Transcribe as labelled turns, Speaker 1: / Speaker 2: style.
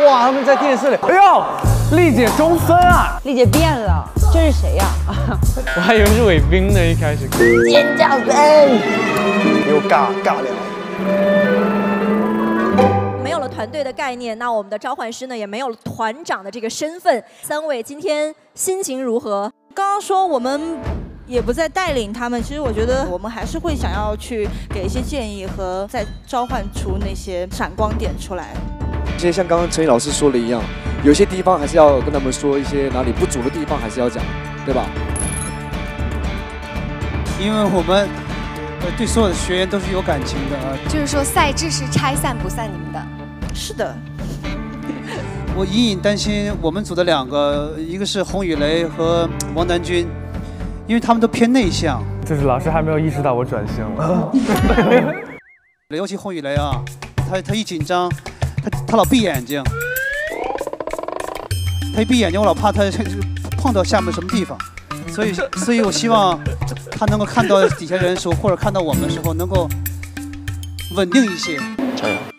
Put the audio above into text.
Speaker 1: 哇，他们在电视里，哎呦，丽姐中分啊！
Speaker 2: 丽姐变了，这是谁呀？
Speaker 3: 我还以为是伟斌呢，一开始。
Speaker 2: 尖叫声，
Speaker 1: 又尬尬聊。
Speaker 4: 没有了团队的概念，那我们的召唤师呢也没有了团长的这个身份。三位今天心情如何？
Speaker 5: 刚刚说我们也不再带领他们，其实我觉得我们还是会想要去给一些建议和再召唤出那些闪光点出来。
Speaker 6: 其实像刚刚陈宇老师说的一样，有些地方还是要跟他们说一些哪里不足的地方，还是要讲，对吧？
Speaker 7: 因为我们呃对所有的学员都是有感情的啊。
Speaker 8: 就是说赛制是拆散不散你们的。
Speaker 5: 是的。
Speaker 7: 我隐隐担心我们组的两个，一个是洪雨雷和王南军，因为他们都偏内向。
Speaker 3: 就是老师还没有意识到我转型了。
Speaker 7: 尤其洪雨雷啊，他他一紧张。他他老闭眼睛，他一闭眼睛，我老怕他 碰到下面什么地方，所以 所以我希望他能够看到底下人的时候，或者看到我们的时候，能够稳定一些。
Speaker 6: 加油！